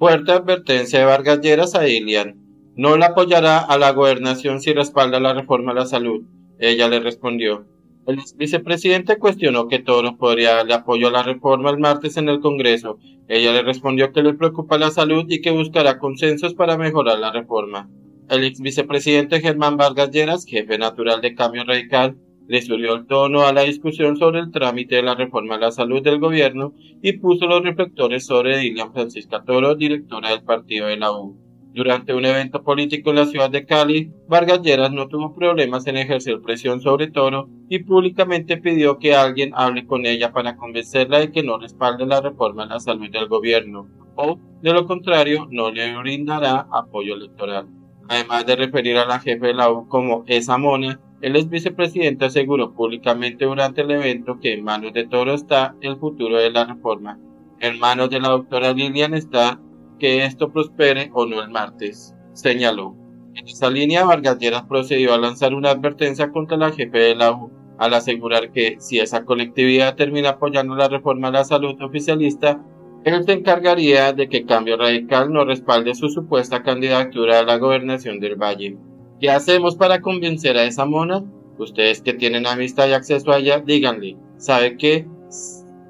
Fuerte advertencia de Vargas Lleras a Ilian. No la apoyará a la gobernación si respalda la reforma a la salud. Ella le respondió. El vicepresidente cuestionó que Toro podría darle apoyo a la reforma el martes en el Congreso. Ella le respondió que le preocupa la salud y que buscará consensos para mejorar la reforma. El ex vicepresidente Germán Vargas Lleras, jefe natural de Cambio Radical, le subió el tono a la discusión sobre el trámite de la reforma a la salud del gobierno y puso los reflectores sobre Dilian Francisca Toro, directora del partido de la U. Durante un evento político en la ciudad de Cali, Vargas Lleras no tuvo problemas en ejercer presión sobre Toro y públicamente pidió que alguien hable con ella para convencerla de que no respalde la reforma a la salud del gobierno, o, de lo contrario, no le brindará apoyo electoral. Además de referir a la jefe de la U como esa mona, el ex vicepresidente aseguró públicamente durante el evento que en manos de Toro está el futuro de la reforma. En manos de la doctora Lilian está que esto prospere o no el martes, señaló. En esa línea, Vargas Lleras procedió a lanzar una advertencia contra la jefe de la U, al asegurar que si esa colectividad termina apoyando la reforma a la salud oficialista, él se encargaría de que Cambio Radical no respalde su supuesta candidatura a la gobernación del Valle. ¿Qué hacemos para convencer a esa mona? Ustedes que tienen amistad y acceso a ella, díganle, ¿sabe qué?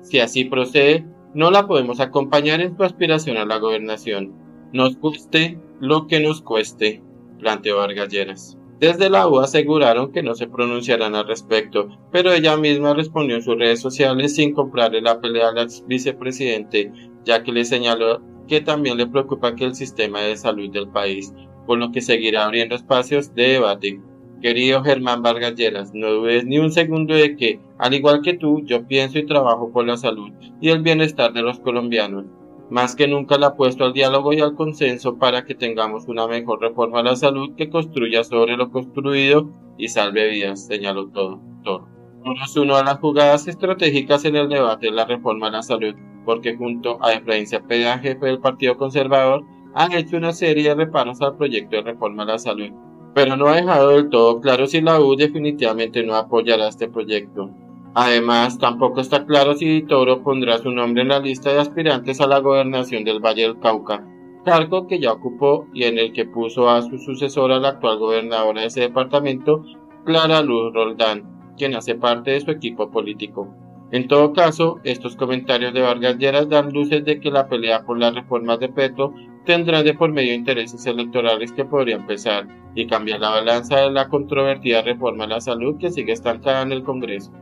Si así procede, no la podemos acompañar en su aspiración a la gobernación. Nos cueste lo que nos cueste, planteó Vargas Desde la U aseguraron que no se pronunciarán al respecto, pero ella misma respondió en sus redes sociales sin comprarle la pelea al vicepresidente, ya que le señaló que también le preocupa que el sistema de salud del país por lo que seguirá abriendo espacios de debate. Querido Germán Vargas Lleras, no dudes ni un segundo de que, al igual que tú, yo pienso y trabajo por la salud y el bienestar de los colombianos. Más que nunca la apuesto al diálogo y al consenso para que tengamos una mejor reforma a la salud que construya sobre lo construido y salve vidas, señaló todo. Toro. Nos uno a las jugadas estratégicas en el debate de la reforma a la salud, porque junto a Efraín Cepeda, jefe del Partido Conservador, han hecho una serie de reparos al proyecto de reforma a la salud, pero no ha dejado del todo claro si la U definitivamente no apoyará este proyecto. Además, tampoco está claro si Toro pondrá su nombre en la lista de aspirantes a la gobernación del Valle del Cauca, cargo que ya ocupó y en el que puso a su sucesora la actual gobernadora de ese departamento, Clara Luz Roldán, quien hace parte de su equipo político. En todo caso, estos comentarios de Vargas Lleras dan luces de que la pelea por las reformas de Petro tendrá de por medio intereses electorales que podrían pesar y cambiar la balanza de la controvertida reforma a la salud que sigue estancada en el Congreso.